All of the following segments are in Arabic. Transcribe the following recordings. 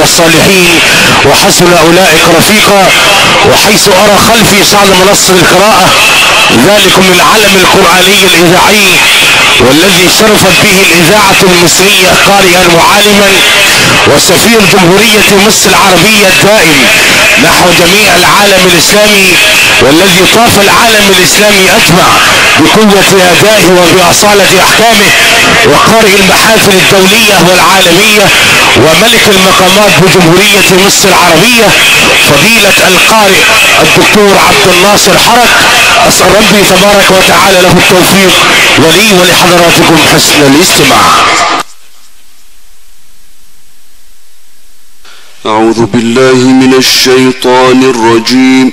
والصالحين وحسن أولئك رفيقا وحيث أرى خلفي صعد منصة القراءة. ذلك من العلم القرآني الإذاعي والذي شرفت به الإذاعة المصرية قارئا وعالما وسفير جمهورية مصر العربية الدائم. نحو جميع العالم الإسلامي والذي طاف العالم الإسلامي أجمع بقوة أدائه وبأصالة أحكامه وقارئ المحافل الدولية والعالمية. وملك المقامات بجمهورية مصر العربية فضيلة القارئ الدكتور عبد الناصر حرك أسأل ربي تبارك وتعالى له التوفيق ولي ولحضراتكم حسن الاستماع. أعوذ بالله من الشيطان الرجيم.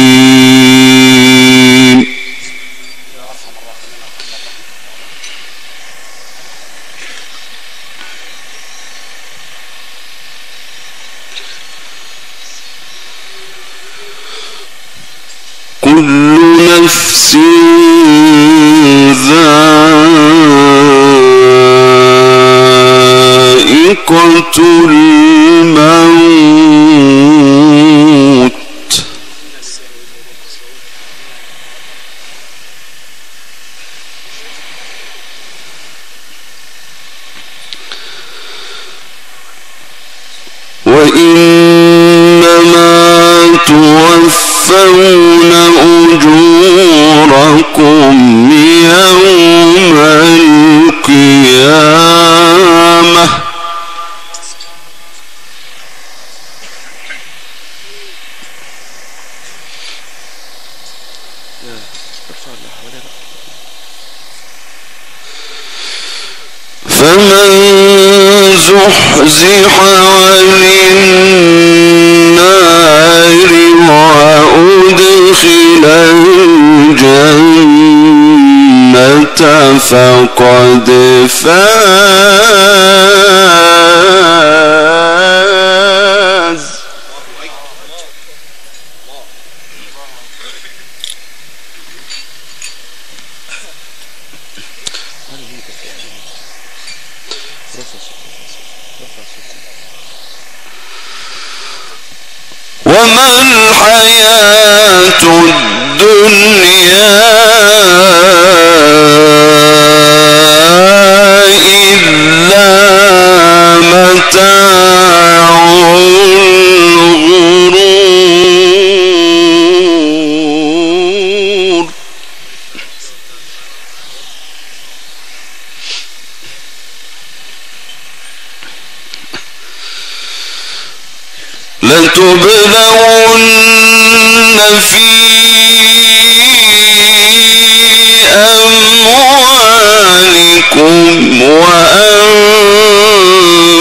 أموالكم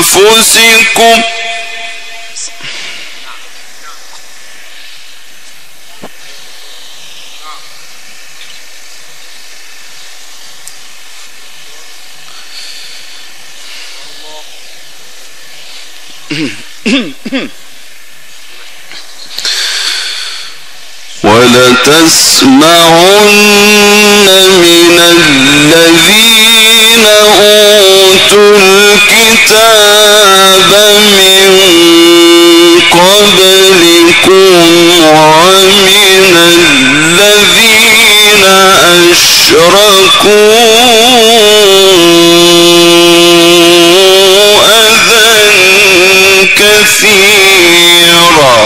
وأنفسكم ولتسمعن من الذين أوتوا الكتاب من قبلكم ومن الذين أشركوا أذى كثيرا.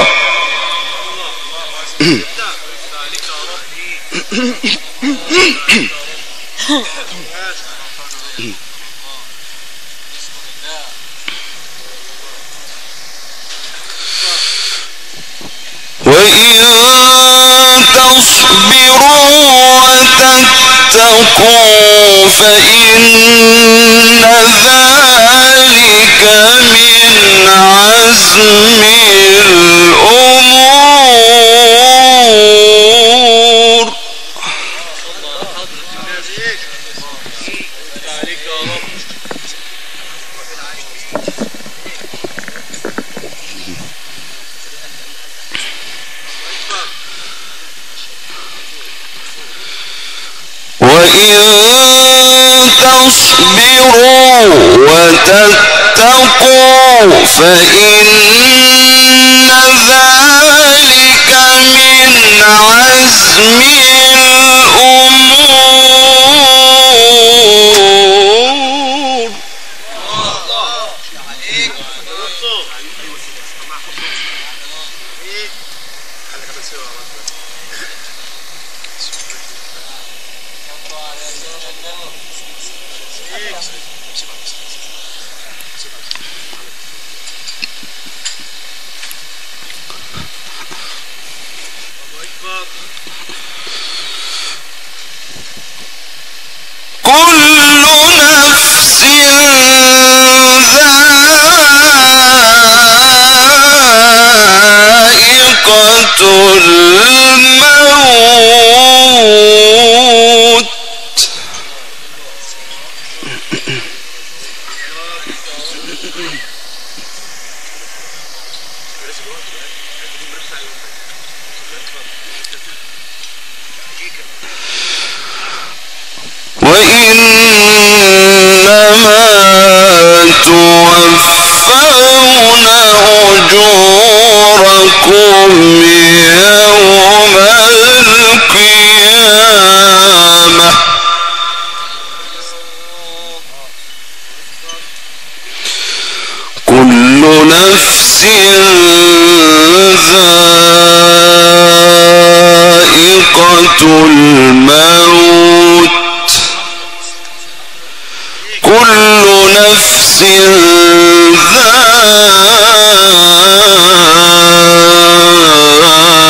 وإن تصبروا وتتقوا فإن ذلك من عزم الأمور تصبروا وتتقوا فإن ذلك من عزم الأمور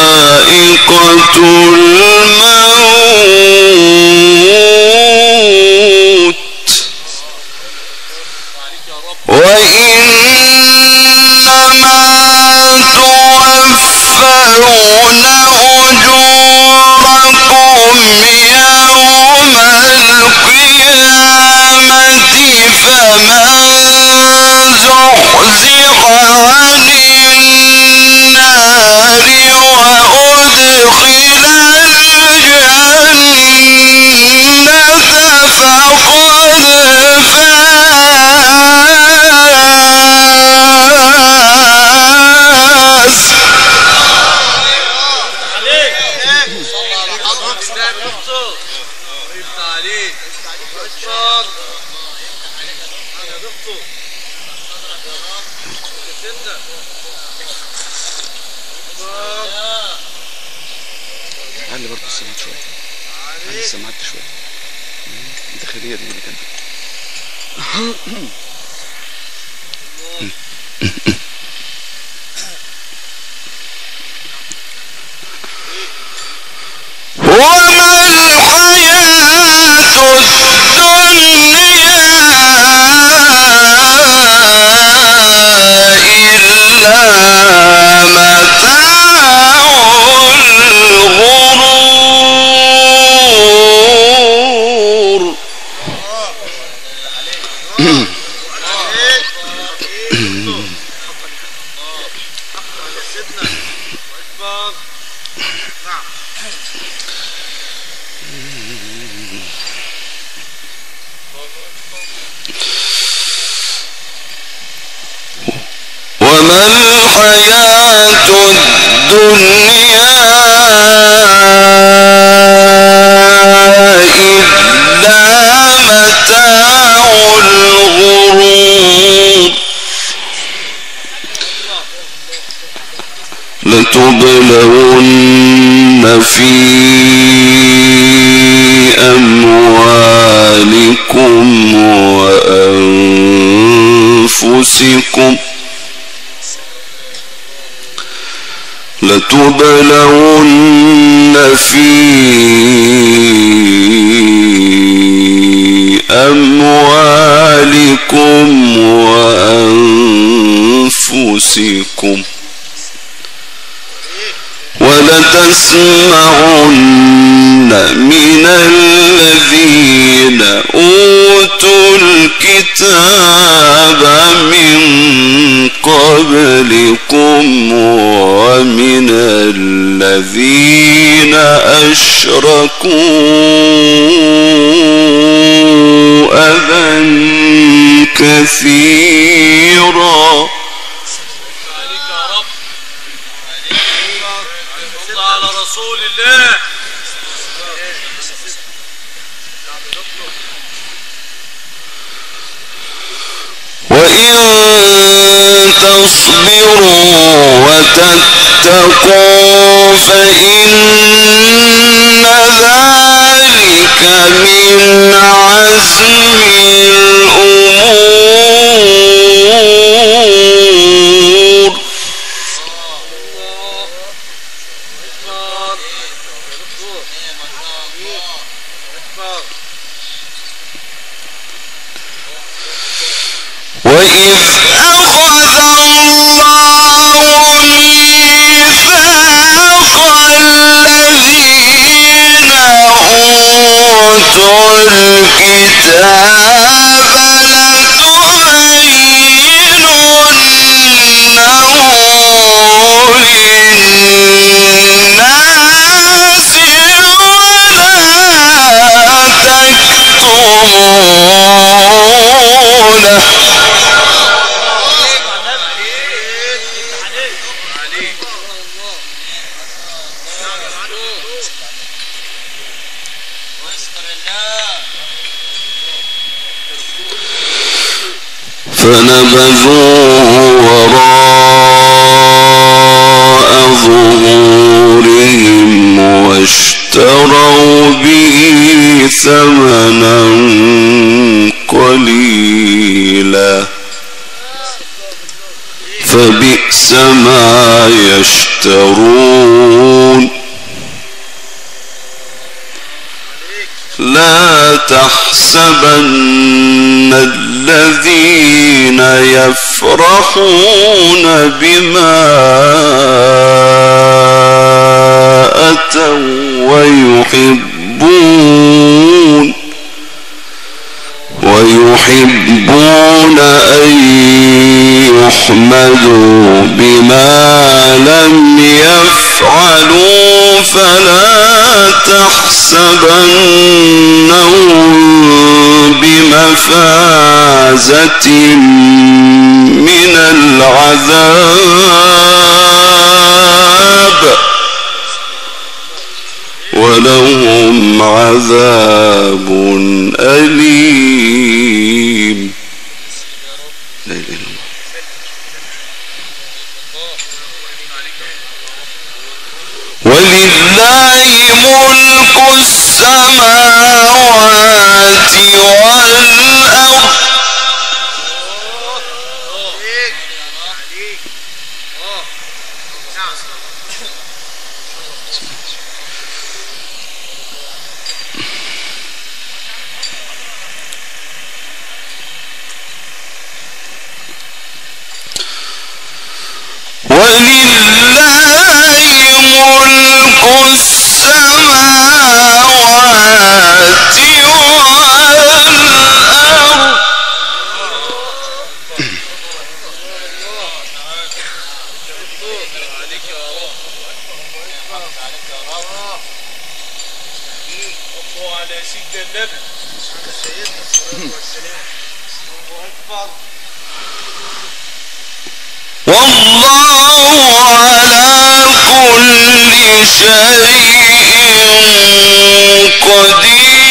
ذائقة الموت. وإنما توفون وأدخِل الذين أشركوا أذى كثيرا. على رسول الله وإن تصبروا وتتقوا فإن ذلك من عزم الأمور. تحسبن الذين يفرحون بما أتوا ويحبون ويحبون أن يحمدوا بما لم يفعلوا فلا تحسبنهم بمفازة من العذاب. ولهم عذاب أليم. لا ولله ملك السماوات والأرض ولله ملك السماوات والأرض صلوا على سيدنا النبي والله على كل شيء قدير.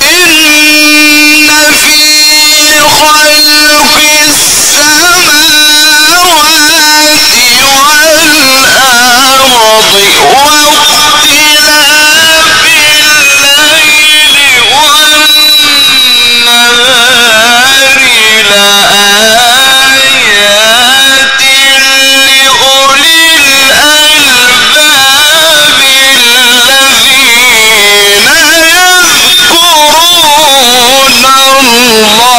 إن في خلق السماوات والأرض واختلاف الله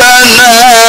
ربنا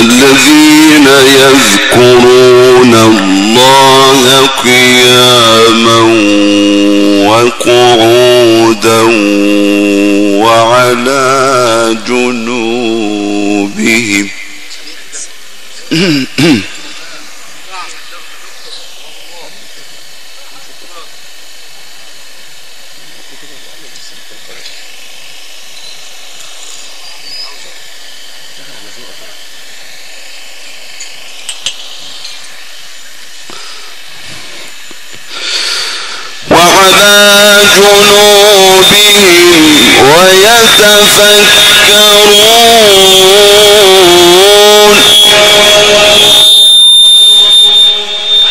الذين يذكرون الله قياما وقعودا وعلى جنوبهم وعلى جنوبهم ويتفكرون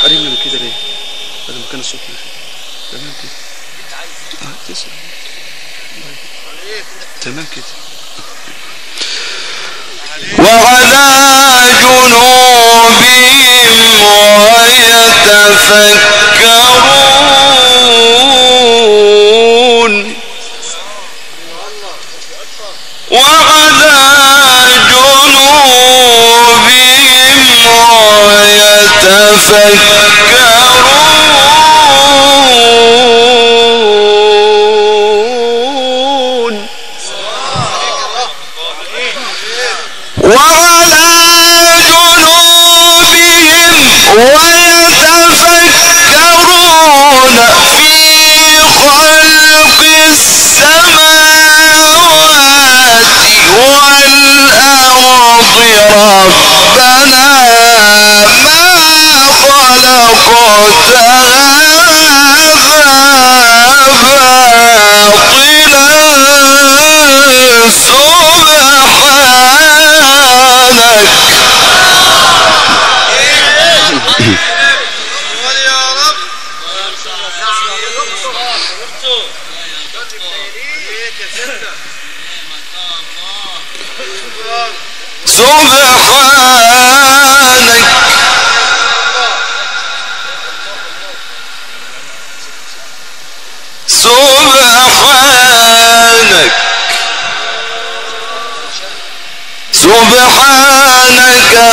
حريمنا من كده ليه؟ بدل ما كان الصوت تمام كده؟ تسلم تمام كده. وعلى جنوبهم ويتفكرون جنوبهم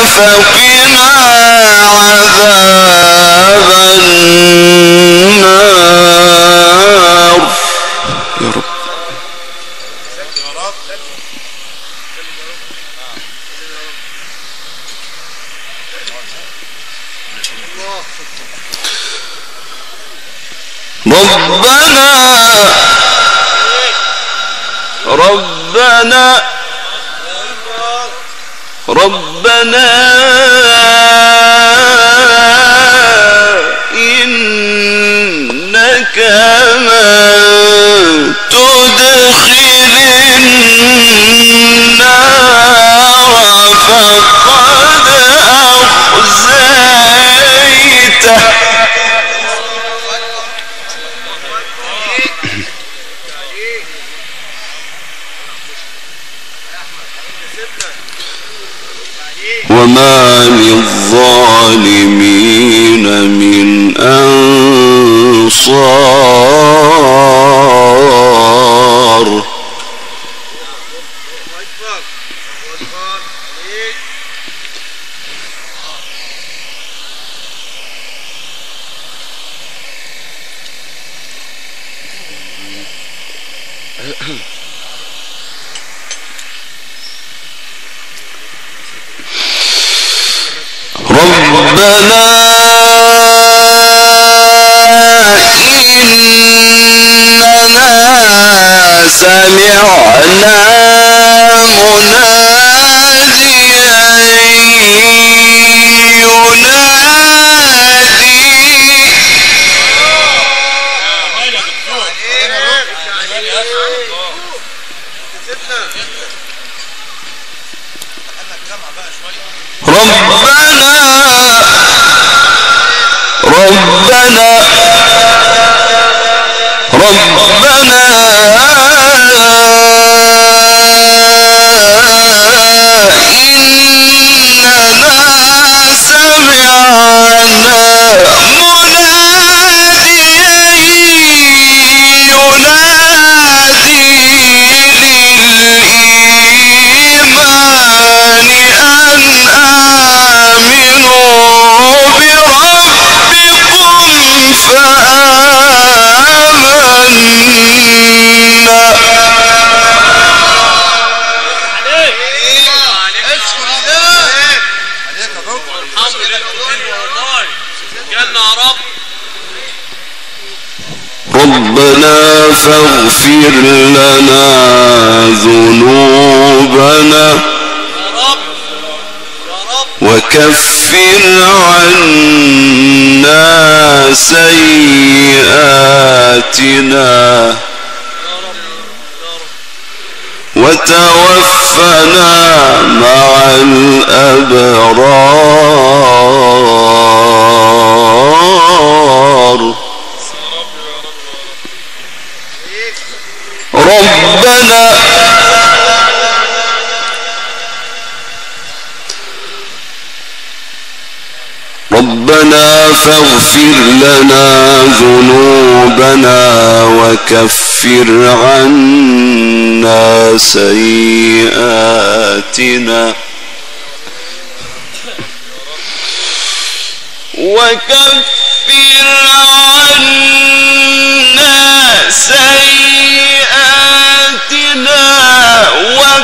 سبحانك للظالمين من أنصار فاغفر لنا ذنوبنا وكفر عنا سيئاتنا وتوفنا مع الأبرار. ربنا فاغفر لنا ذنوبنا وكفر عنا سيئاتنا وكفر عنا سيئاتنا 我。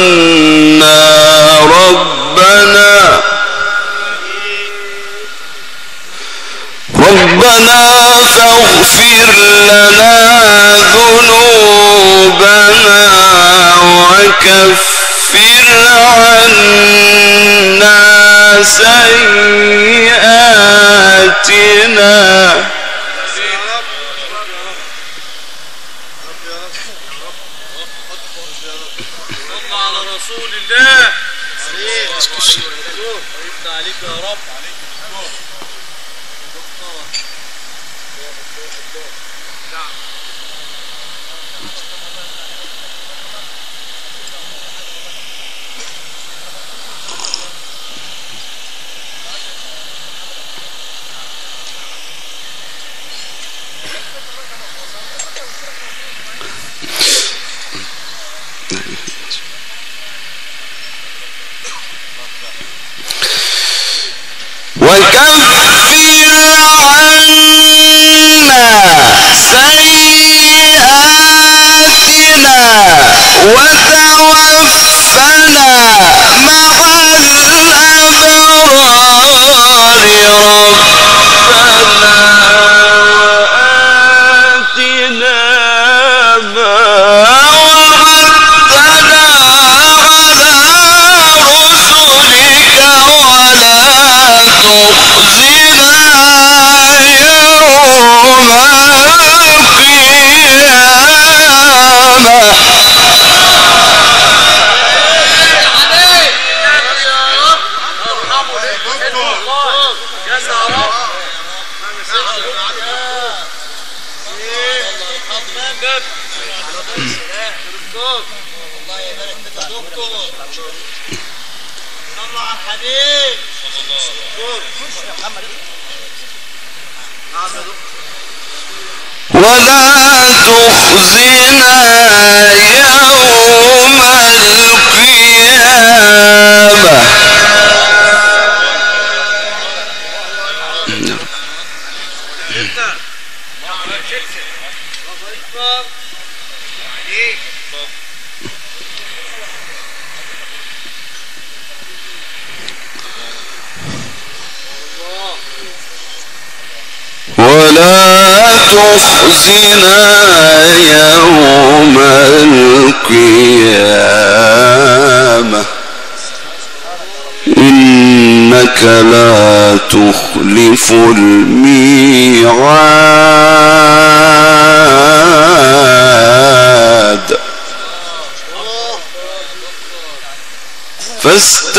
فآمنا ربنا ربنا فاغفر لنا ذنوبنا وكفر عنا سيئاتنا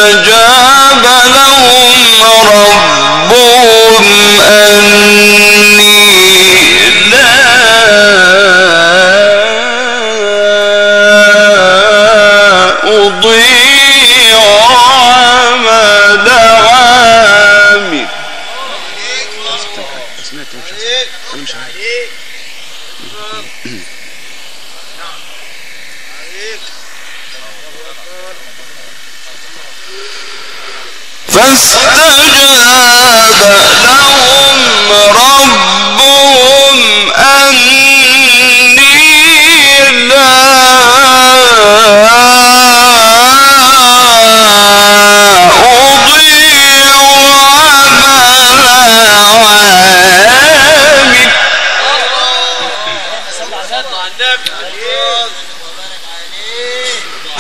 فاستجاب فاستجاب لهم ربهم أني لا أضيع عمل عامل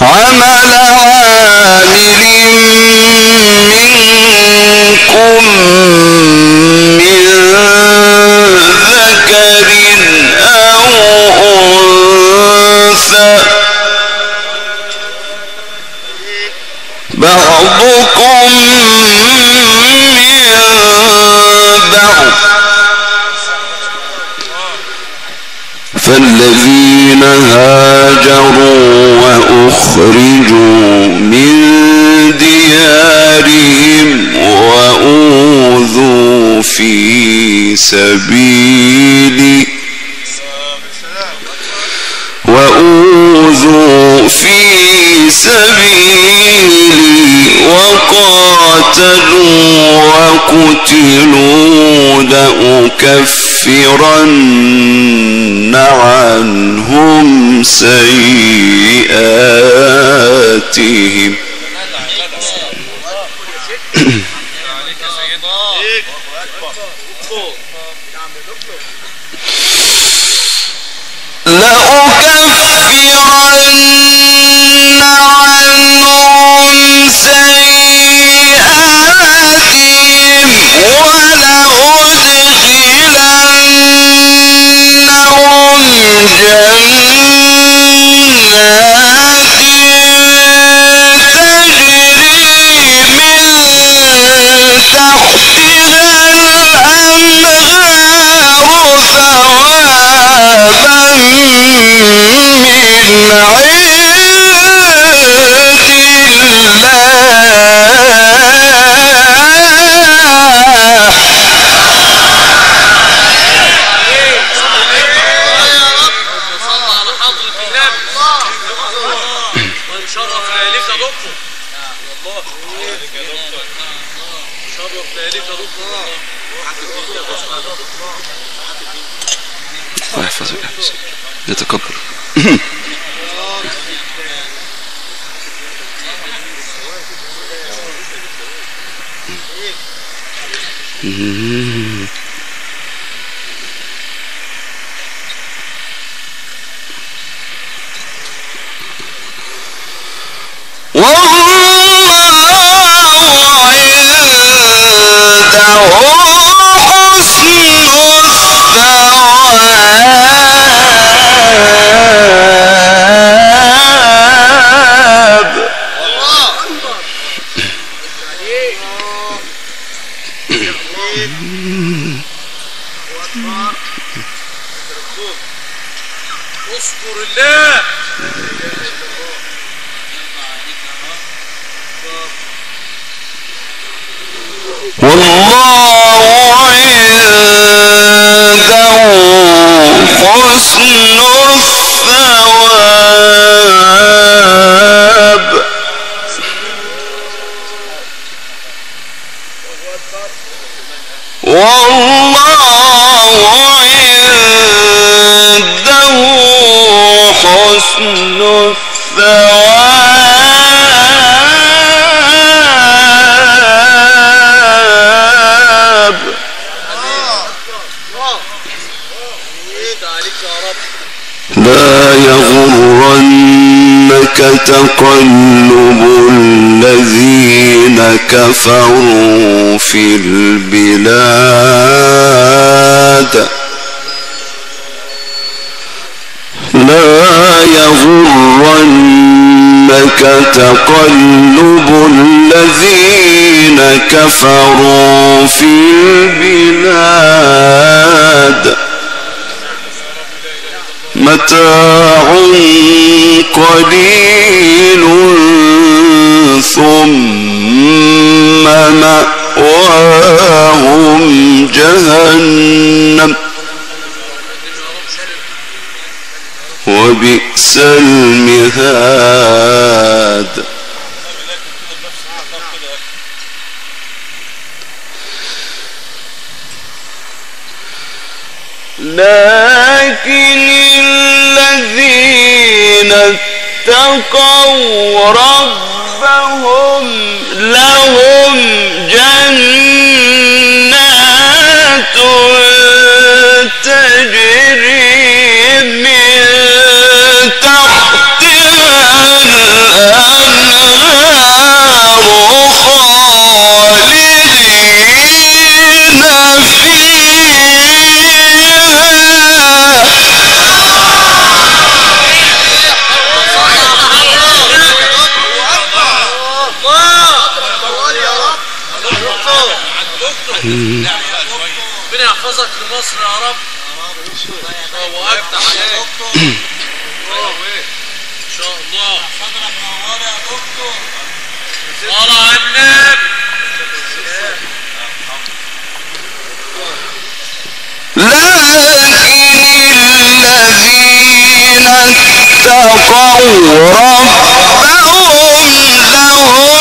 عمل عامل من ذكر أو أنثى. بعضكم من بعض. فالذين هاجروا وأخرجوا من ديارهم وأوذوا في سبيلي. وأوذوا في سبيلي وقاتلوا وقتلوا لأكفرن عنهم سيئاتهم. لأ تقلب الذين كفروا في البلاد. لا يغرنك تقلب الذين كفروا في البلاد. متاع قليل ثم مأواهم جهنم. وبئس المهاد. لكن اتقوا ربهم لهم جنات تجري من تحتها الأنهار خالدين ربنا يحفظك لمصر يا رب. الله افتح عليك إن شاء الله. صلاة على النبي لكن الذين اتقوا ربهم لهم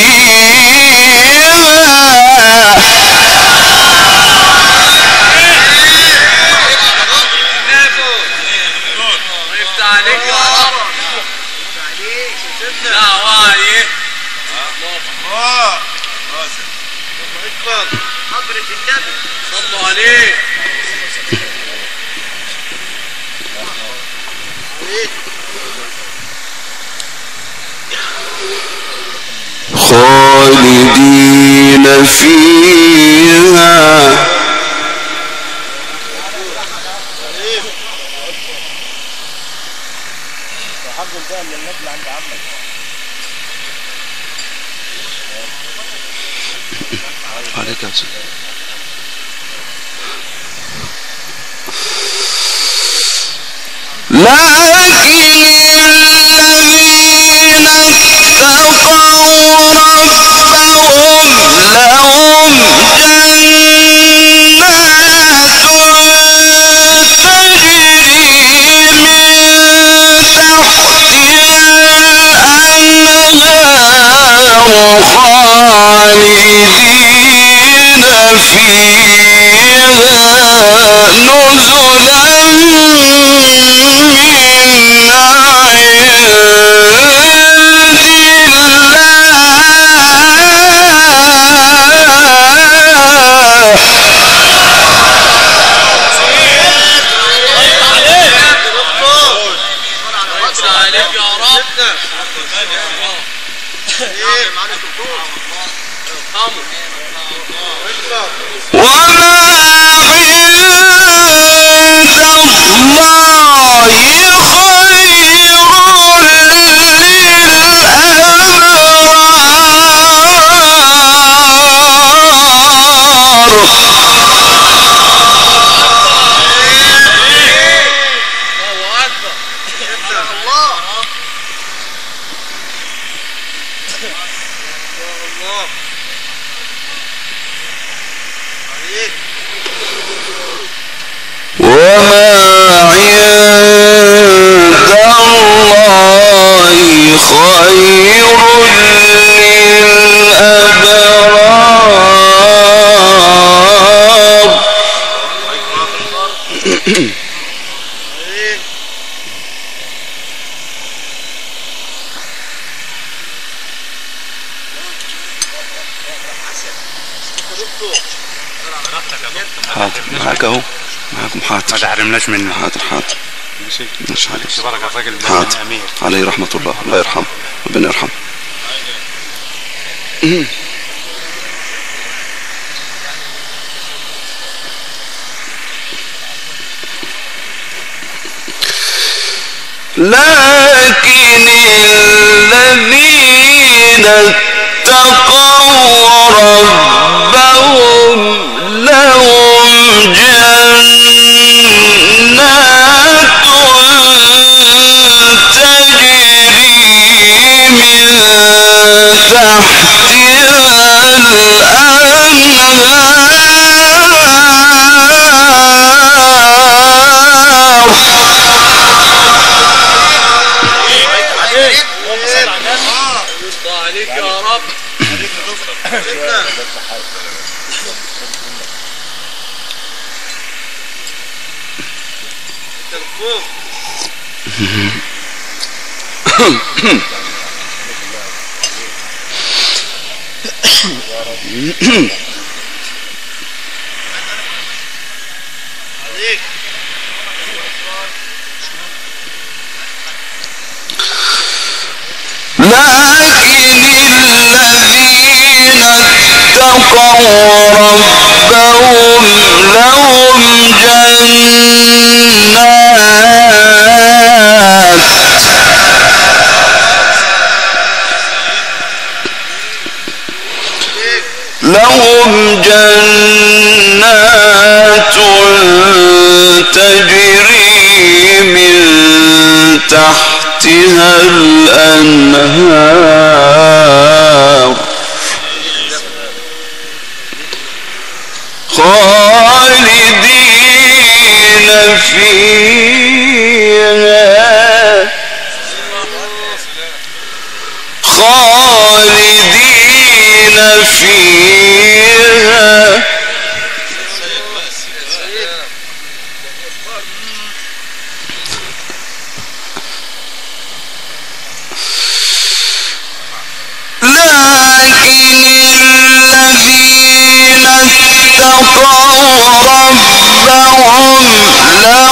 دعوة عليه حضرة النبي صلوا عليه خالدين فيها. عليك يا حسين لكن الذين تجري من تحتها الأنهار خالدين نزلا من عند عليه رحمة Hmm. ربهم لهم جنات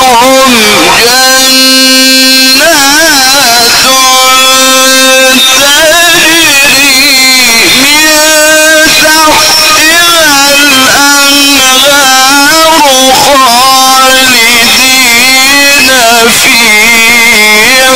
تجري من تحتها الأنهار خالدين فيها.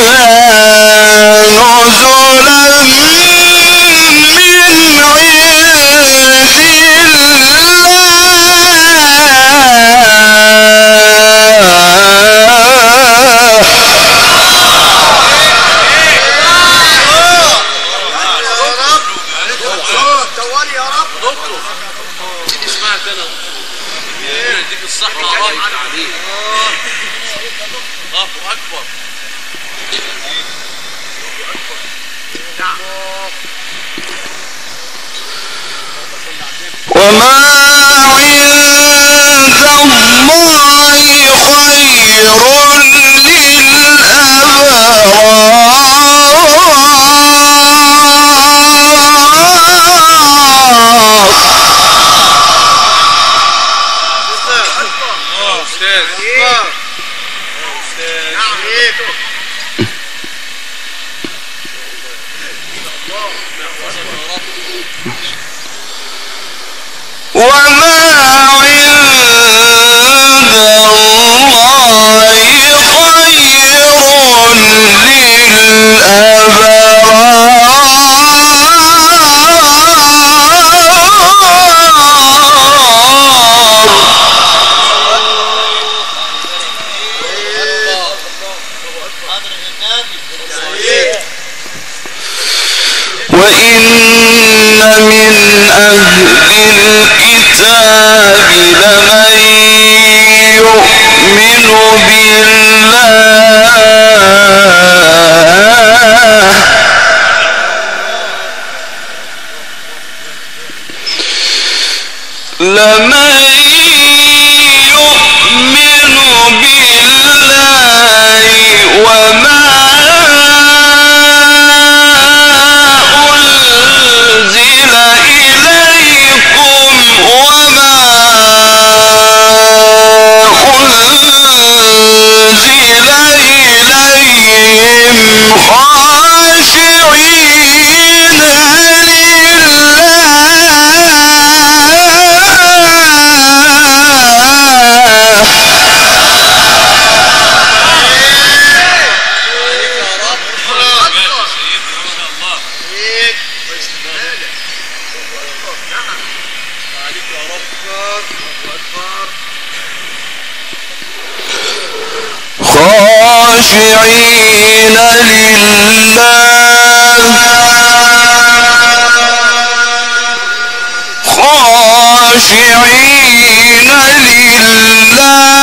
أهل الكتاب لمن يؤمن بالله لمن يؤمن بالله وما إليهم خاشعين خاشعين لله. خاشعين لله.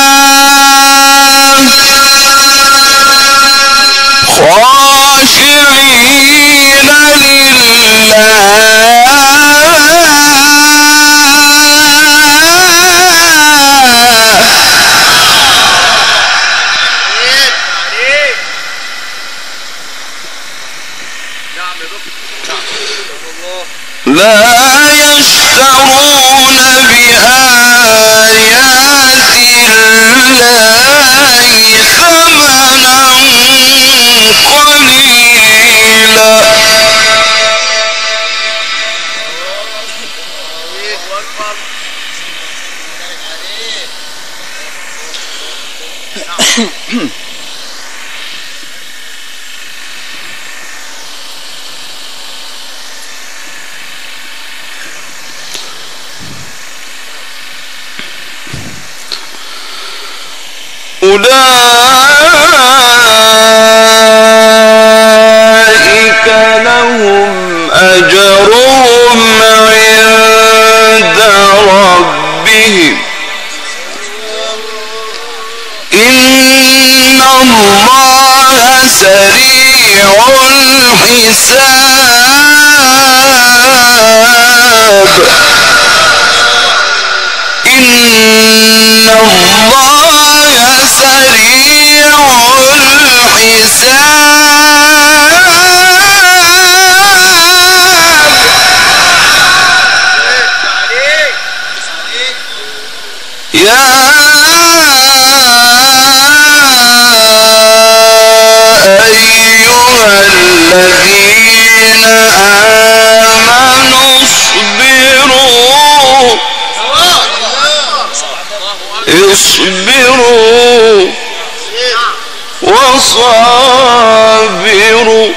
وصابروا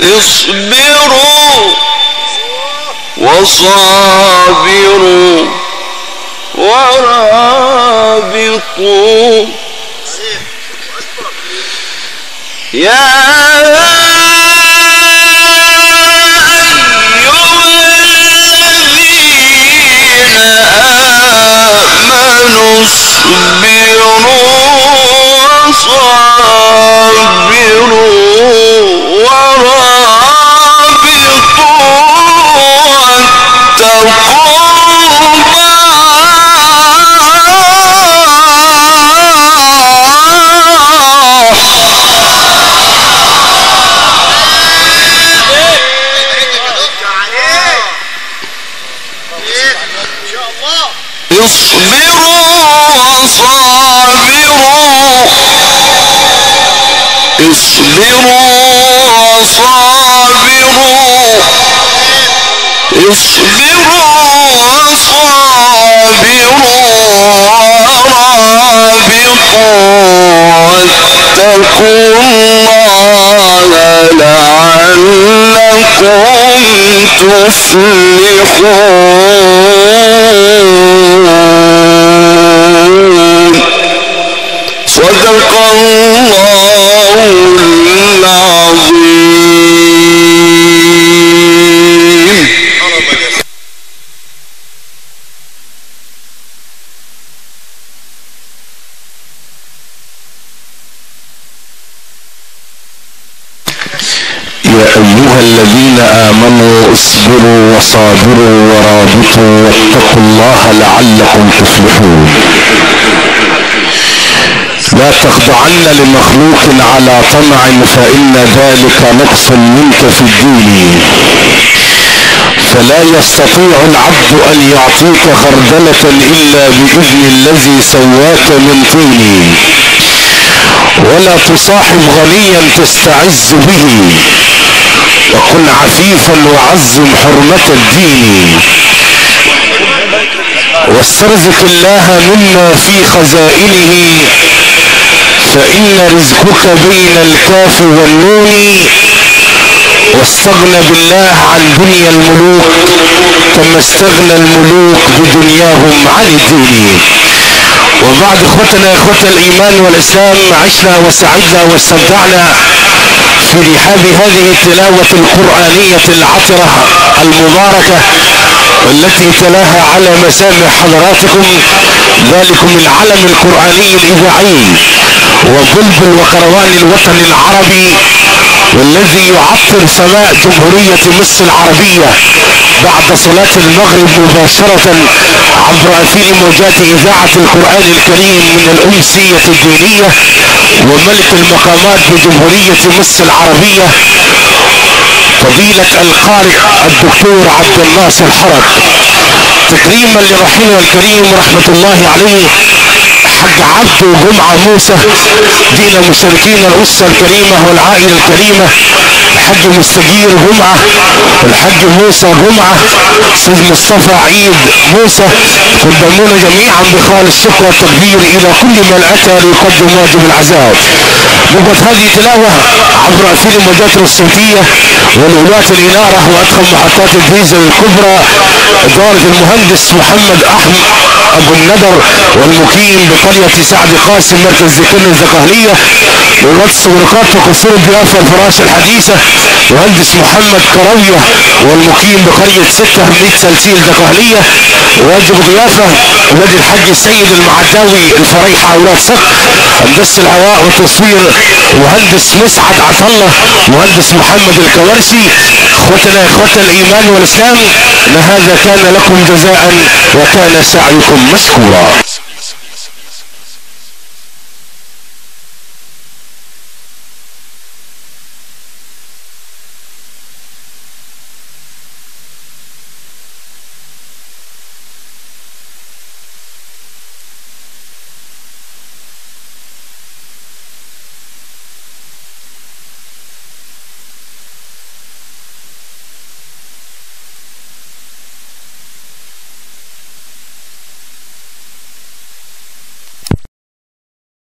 اصبروا وصابروا ورابطوا. يا آمنوا اصبروا وصابروا ورابطوا واتقوا اصبروا وصابروا اصبروا وصابروا اصبروا وصابروا ورابطوا واتقوا الله لعلكم تفلحون صدق الله العظيم يا أيها الذين آمنوا اصبروا وصابروا ورابطوا واتقوا الله لعلكم تفلحون. لا تخضعن لمخلوق على طمع فإن ذلك نقص منك في الدين. فلا يستطيع العبد أن يعطيك خردلة إلا بإذن الذي سواك من طين ولا تصاحب غنيا تستعز به. وكن عفيفا وعظم حرمة الدين. واسترزق الله مما في خزائنه فإن رزقك بين الكاف والنون واستغنى بالله عن دنيا الملوك كما استغنى الملوك بدنياهم عن الدين. وبعد اخوتنا اخوة الإيمان والإسلام عشنا وسعدنا واستمتعنا في رحاب هذه التلاوة القرآنية العطرة المباركة والتي تلاها على مسامع حضراتكم ذلكم العلم القرآني الإذاعي وبلبل وكروان الوطن العربي والذي يعطر سماء جمهورية مصر العربية بعد صلاة المغرب مباشرة عبر أثير موجات إذاعة القرآن الكريم من الأمسية الدينية وملك المقامات بجمهورية مصر العربية فضيلة القارئ الدكتور عبد الناصر حرج. تكريما لرحيله الكريم رحمة الله عليه حج عبد جمعة موسى دين مشاركين الأسرة الكريمة والعائلة الكريمة. الحج مستجير جمعة والحج موسى جمعة سيد مصطفى عيد موسى. قدمونا جميعا بخال الشكر والتقدير إلى كل من أتى ليقدم واجب العزاء. نقبت هذه تلاوة عبر أثير الموجات الصوتية والولاة الإنارة وأدخل محطات الديزل الكبرى إدارة المهندس محمد أحمد. أبو الندر والمقيم بقرية سعد قاسم مركز ذكرنا الزقهلية ورقص ورقات وقصور الضيافة الفراش الحديثة مهندس محمد كروية والمقيم بقرية ستة ميت سلسيل زقهلية واجب ضيافة ولاد الحاج السيد المعداوي الفريحة صق هندسة الهواء والتصوير مهندس مسعد عطلة مهندس محمد الكوارسي اخوتنا إخوة الإيمان والإسلام ان هذا كان لكم جزاء وكان سعيكم مشكورا.